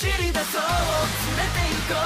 走り出そう。連れて行こ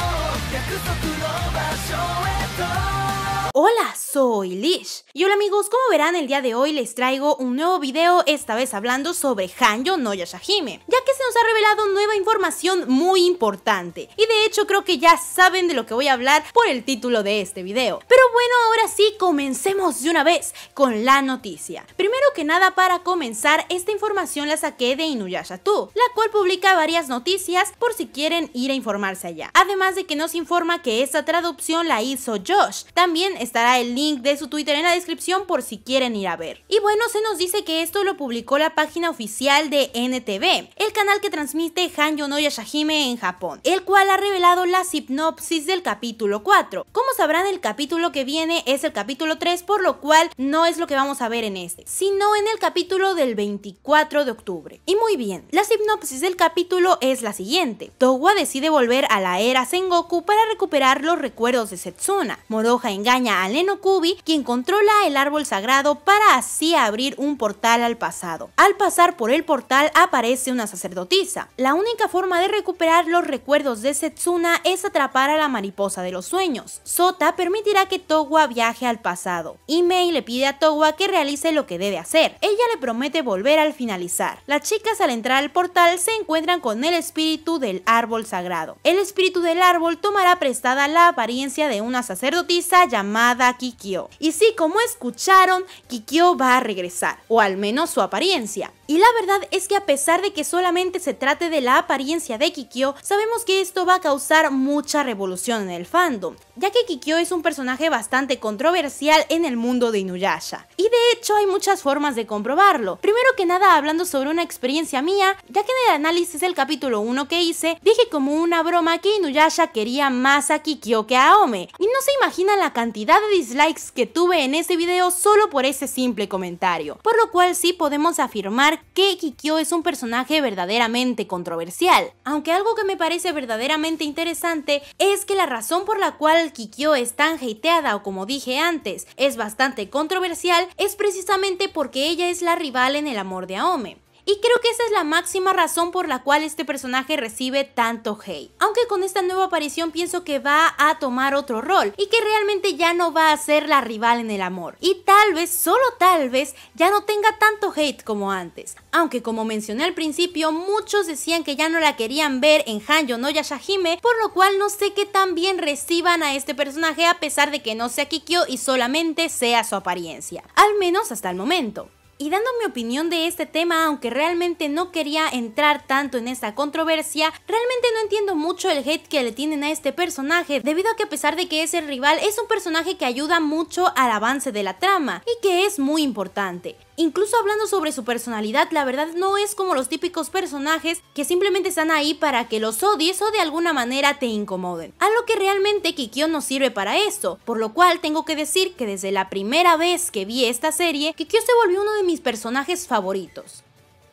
う。約束の場所へと。Hola, soy Lish. Y hola amigos, como verán el día de hoy les traigo un nuevo video, esta vez hablando sobre Hanyo no Yashahime, ya que se nos ha revelado nueva información muy importante. Y de hecho creo que ya saben de lo que voy a hablar por el título de este video. Pero bueno, ahora sí, comencemos de una vez con la noticia. Primero que nada, para comenzar, esta información la saqué de Inuyasha 2, la cual publica varias noticias por si quieren ir a informarse allá. Además de que nos informa que esta traducción la hizo Josh. También estará el link de su Twitter en la descripción por si quieren ir a ver. Y bueno, se nos dice que esto lo publicó la página oficial de NTV, el canal que transmite Hanyo no Yashahime en Japón, el cual ha revelado la sinopsis del capítulo 4. Como sabrán, el capítulo que viene es el capítulo 3, por lo cual no es lo que vamos a ver en este, sino en el capítulo del 24 de octubre. Y muy bien, la sinopsis del capítulo es la siguiente. Towa decide volver a la era Sengoku para recuperar los recuerdos de Setsuna. Moroja engaña a Lenokubi, quien controla el árbol sagrado para así abrir un portal al pasado. Al pasar por el portal aparece una sacerdotisa. La única forma de recuperar los recuerdos de Setsuna es atrapar a la mariposa de los sueños. Sota permitirá que Towa viaje al pasado. Mei le pide a Towa que realice lo que debe hacer. Ella le promete volver al finalizar. Las chicas al entrar al portal se encuentran con el espíritu del árbol sagrado. El espíritu del árbol tomará prestada la apariencia de una sacerdotisa llamada Kikyo. Y sí, como escucharon, Kikyo va a regresar, o al menos su apariencia. Y la verdad es que a pesar de que solamente se trate de la apariencia de Kikyo, sabemos que esto va a causar mucha revolución en el fandom, ya que Kikyo es un personaje bastante controversial en el mundo de Inuyasha. Y de hecho hay muchas formas de comprobarlo. Primero que nada hablando sobre una experiencia mía, ya que en el análisis del capítulo 1 que hice, dije como una broma que Inuyasha quería más a Kikyo que a Ome. Y no se imaginan la cantidad de dislikes que tuve en ese video solo por ese simple comentario. Por lo cual sí podemos afirmar que Kikyo es un personaje verdaderamente controversial. Aunque algo que me parece verdaderamente interesante es que la razón por la cual Kikyo es tan hateada o como dije antes, es bastante controversial es precisamente porque ella es la rival en el amor de Aome. Y creo que esa es la máxima razón por la cual este personaje recibe tanto hate. Aunque con esta nueva aparición pienso que va a tomar otro rol y que realmente ya no va a ser la rival en el amor. Y tal vez, solo tal vez, ya no tenga tanto hate como antes. Aunque como mencioné al principio, muchos decían que ya no la querían ver en Hanyo no Yashahime, por lo cual no sé qué tan bien reciban a este personaje a pesar de que no sea Kikyo y solamente sea su apariencia. Al menos hasta el momento. Y dando mi opinión de este tema, aunque realmente no quería entrar tanto en esta controversia, realmente no entiendo mucho el hate que le tienen a este personaje, debido a que a pesar de que es el rival, es un personaje que ayuda mucho al avance de la trama y que es muy importante. Incluso hablando sobre su personalidad, la verdad no es como los típicos personajes que simplemente están ahí para que los odies o de alguna manera te incomoden. A lo que realmente Kikyo no sirve para eso, por lo cual tengo que decir que desde la primera vez que vi esta serie, Kikyo se volvió uno de mis personajes favoritos.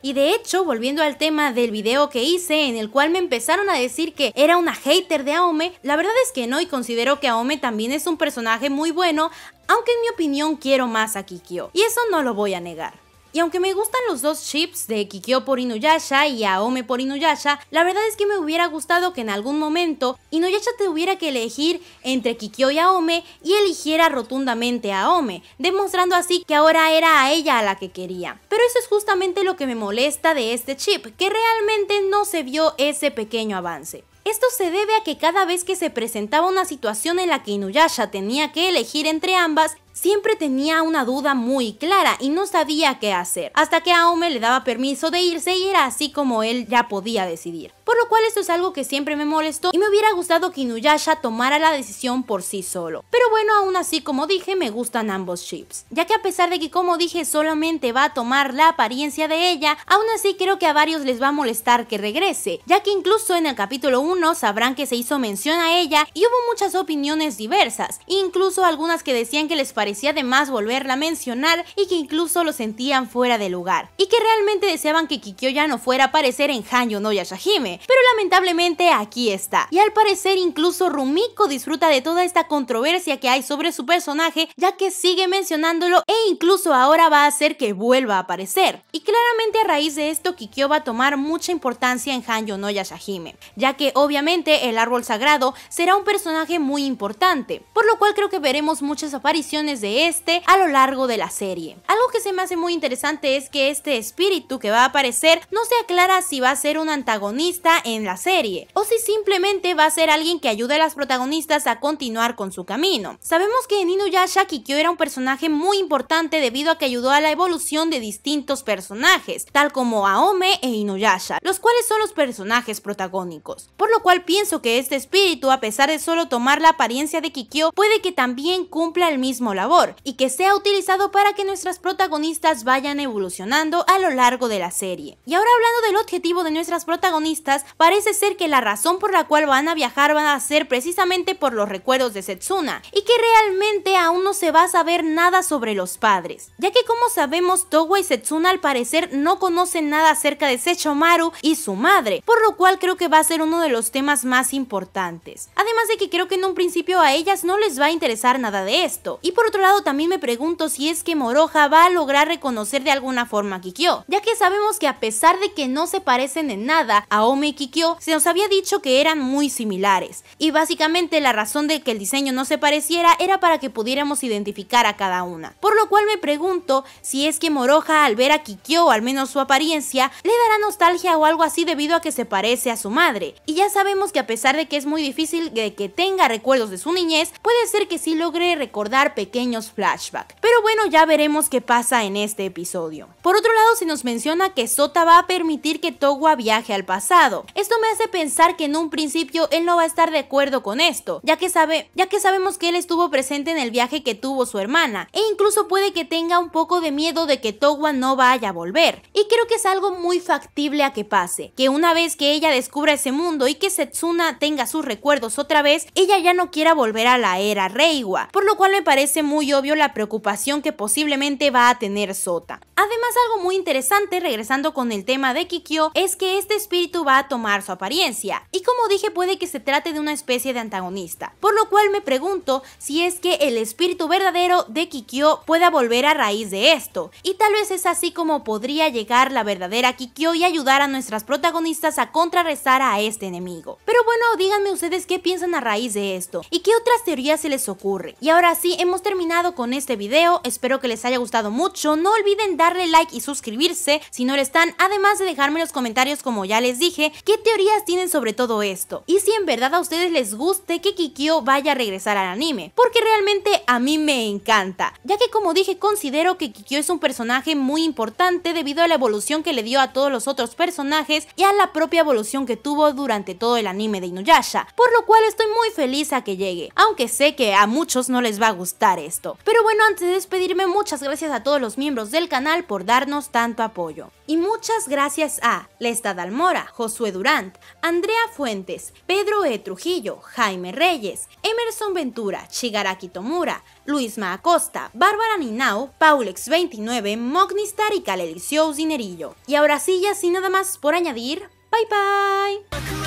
Y de hecho, volviendo al tema del video que hice en el cual me empezaron a decir que era una hater de Aome, la verdad es que no y considero que Aome también es un personaje muy bueno, aunque en mi opinión quiero más a Kikyo. Y eso no lo voy a negar. Y aunque me gustan los dos chips de Kikyo por Inuyasha y Aome por Inuyasha, la verdad es que me hubiera gustado que en algún momento Inuyasha tuviera que elegir entre Kikyo y Aome y eligiera rotundamente a Aome, demostrando así que ahora era a ella a la que quería. Pero eso es justamente lo que me molesta de este chip, que realmente no se vio ese pequeño avance. Esto se debe a que cada vez que se presentaba una situación en la que Inuyasha tenía que elegir entre ambas, siempre tenía una duda muy clara y no sabía qué hacer, hasta que Aome le daba permiso de irse y era así como él ya podía decidir. Por lo cual esto es algo que siempre me molestó y me hubiera gustado que Inuyasha tomara la decisión por sí solo. Pero bueno, aún así como dije, me gustan ambos chips, ya que a pesar de que como dije solamente va a tomar la apariencia de ella, aún así creo que a varios les va a molestar que regrese, ya que incluso en el capítulo 1 sabrán que se hizo mención a ella y hubo muchas opiniones diversas, incluso algunas que decían que les parecía de más volverla a mencionar y que incluso lo sentían fuera de lugar, y que realmente deseaban que Kikyo ya no fuera a aparecer en Hanyo no Yashahime, pero lamentablemente aquí está. Y al parecer incluso Rumiko disfruta de toda esta controversia que hay sobre su personaje, ya que sigue mencionándolo e incluso ahora va a hacer que vuelva a aparecer. Y claramente a raíz de esto Kikyo va a tomar mucha importancia en Hanyo no Yashahime, ya que obviamente el árbol sagrado será un personaje muy importante, por lo cual creo que veremos muchas apariciones de este a lo largo de la serie. Algo que se me hace muy interesante es que este espíritu que va a aparecer no se aclara si va a ser un antagonista en la serie o si simplemente va a ser alguien que ayude a las protagonistas a continuar con su camino. Sabemos que en Inuyasha Kikyo era un personaje muy importante debido a que ayudó a la evolución de distintos personajes, tal como Aome e Inuyasha, los cuales son los personajes protagónicos. Por lo cual pienso que este espíritu, a pesar de solo tomar la apariencia de Kikyo, puede que también cumpla el mismo labor y que sea utilizado para que nuestras protagonistas vayan evolucionando a lo largo de la serie. Y ahora hablando del objetivo de nuestras protagonistas, parece ser que la razón por la cual van a viajar van a ser precisamente por los recuerdos de Setsuna, y que realmente aún no se va a saber nada sobre los padres, ya que como sabemos Towa y Setsuna al parecer no conocen nada acerca de Sechomaru y su madre, por lo cual creo que va a ser uno de los temas más importantes. Además de que creo que en un principio a ellas no les va a interesar nada de esto, y por otro lado también me pregunto si es que Moroja va a lograr reconocer de alguna forma a Kikyo, ya que sabemos que a pesar de que no se parecen en nada a Ome y Kikyo, se nos había dicho que eran muy similares, y básicamente la razón de que el diseño no se pareciera era para que pudiéramos identificar a cada una. Por lo cual me pregunto si es que Moroja al ver a Kikyo, al menos su apariencia, le dará nostalgia o algo así debido a que se parece a su madre. Y ya sabemos que a pesar de que es muy difícil de que tenga recuerdos de su niñez, puede ser que sí logre recordar pequeños flashbacks. Pero bueno, ya veremos qué pasa en este episodio. Por otro lado, se nos menciona que Sota va a permitir que Towa viaje al pasado. Esto me hace pensar que en un principio él no va a estar de acuerdo con esto, ya que sabe, ya que sabemos que él estuvo presente en el viaje que tuvo su hermana, e incluso puede que tenga un poco de miedo de que Towa no vaya a volver. Y creo que es algo muy factible a que pase, que una vez que ella descubra ese mundo y que Setsuna tenga sus recuerdos otra vez, ella ya no quiera volver a la era Reiwa, por lo cual me parece muy obvio la preocupación que posiblemente va a tener Sota. Además, algo muy interesante, regresando con el tema de Kikyo, es que este espíritu va a tomar su apariencia, y como dije puede que se trate de una especie de antagonista, por lo cual me pregunto si es que el espíritu verdadero de Kikyo pueda volver a raíz de esto, y tal vez es así como podría llegar la verdadera Kikyo y ayudar a nuestras protagonistas a contrarrestar a este enemigo. Pero bueno, díganme ustedes qué piensan a raíz de esto, y qué otras teorías se les ocurre. Y ahora sí, hemos terminado con este video, espero que les haya gustado mucho, no olviden darle like y suscribirse si no lo están, además de dejarme en los comentarios como ya les dije, qué teorías tienen sobre todo esto, y si en verdad a ustedes les guste que Kikyo vaya a regresar al anime, porque realmente a mí me encanta, ya que como dije considero que Kikyo es un personaje muy importante debido a la evolución que le dio a todos los otros personajes y a la propia evolución que tuvo durante todo el anime de Inuyasha, por lo cual estoy muy feliz a que llegue, aunque sé que a muchos no les va a gustar esto. Pero bueno, antes de despedirme, muchas gracias a todos los miembros del canal por darnos tanto apoyo. Y muchas gracias a Lesta Dalmora, Josué Durant, Andrea Fuentes, Pedro E. Trujillo, Jaime Reyes, Emerson Ventura, Shigaraki Tomura, Luisma Acosta, Bárbara Ninao, Paulex29, Mognistar y Calelicio Dinerillo. Y ahora sí, ya sin nada más por añadir, bye bye.